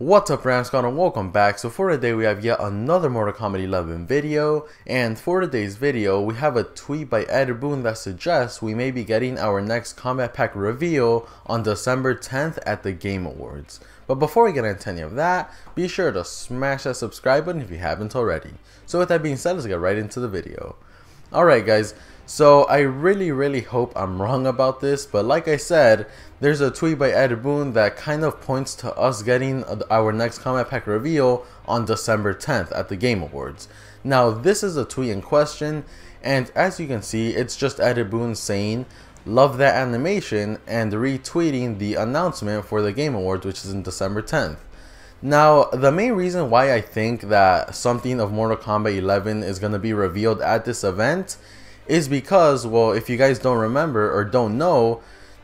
What's up Ramscott and welcome back. So for today we have yet another Mortal Kombat 11 video and for today's video we have a tweet by Ed Boon that suggests we may be getting our next Kombat Pack reveal on December 10th at the Game Awards. But before we get into any of that, be sure to smash that subscribe button if you haven't already. So with that being said, let's get right into the video. Alright guys, so I really really hope I'm wrong about this, but like I said, there's a tweet by Ed Boon that kind of points to us getting our next Kombat Pack reveal on December 10th at the Game Awards. Now this is a tweet in question, and as you can see, it's just Ed Boon saying, love that animation, and retweeting the announcement for the Game Awards which is in December 10th. Now, the main reason why I think that something of Mortal Kombat 11 is going to be revealed at this event is because, well, if you guys don't remember or don't know,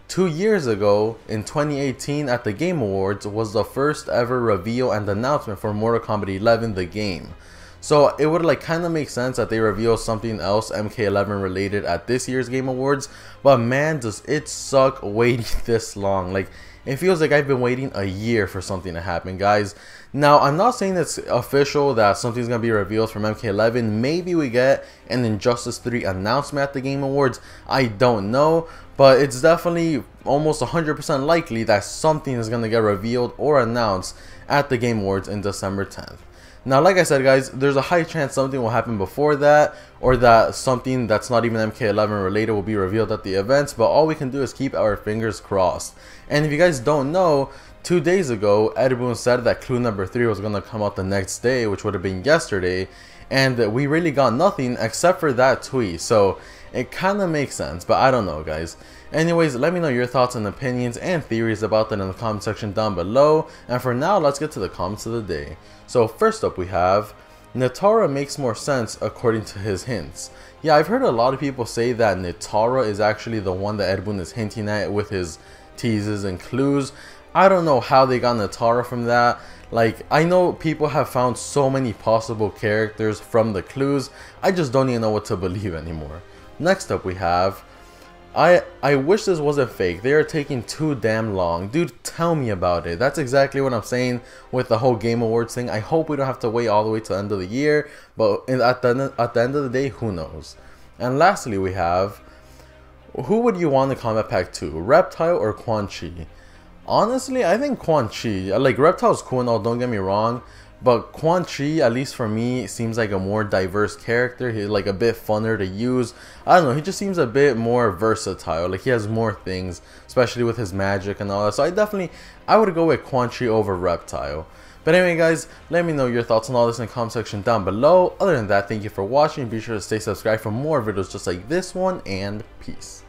two years ago in 2018 at the Game Awards was the first ever reveal and announcement for Mortal Kombat 11 the game. So it would like kind of make sense that they reveal something else MK11 related at this year's Game Awards, but man does it suck waiting this long. Like it feels like I've been waiting a year for something to happen, guys. Now, I'm not saying it's official that something's going to be revealed from MK11. Maybe we get an Injustice 3 announcement at the Game Awards. I don't know. But it's definitely almost 100% likely that something is going to get revealed or announced at the Game Awards in December 10th. Now, like I said, guys, there's a high chance something will happen before that, or that something that's not even MK11 related will be revealed at the events, but all we can do is keep our fingers crossed. And if you guys don't know, two days ago, Ed Boon said that clue number 3 was going to come out the next day, which would have been yesterday, and we really got nothing except for that tweet, so it kind of makes sense, but I don't know, guys. Anyways, let me know your thoughts and opinions and theories about that in the comment section down below. And for now, let's get to the comments of the day. So first up we have, Nitara makes more sense according to his hints. Yeah, I've heard a lot of people say that Nitara is actually the one that Ed Boon is hinting at with his teases and clues. I don't know how they got Nitara from that. Like, I know people have found so many possible characters from the clues, I just don't even know what to believe anymore. Next up we have, I I wish this wasn't fake. They are taking too damn long. Dude, tell me about it. That's exactly what I'm saying with the whole Game Awards thing. I hope we don't have to wait all the way to the end of the year, but at the, at the end of the day, who knows? And lastly, we have, who would you want the Kombat Pack to? Reptile or Quan Chi? Honestly, I think Quan Chi. Uh, like, Reptile's cool and all, don't get me wrong, but Quan Chi, at least for me, seems like a more diverse character. He's like a bit funner to use. I don't know, he just seems a bit more versatile. Like he has more things, especially with his magic and all that. So I definitely, I would go with Quan Chi over Reptile. But anyway guys, let me know your thoughts on all this in the comment section down below. Other than that, thank you for watching. Be sure to stay subscribed for more videos just like this one, and peace.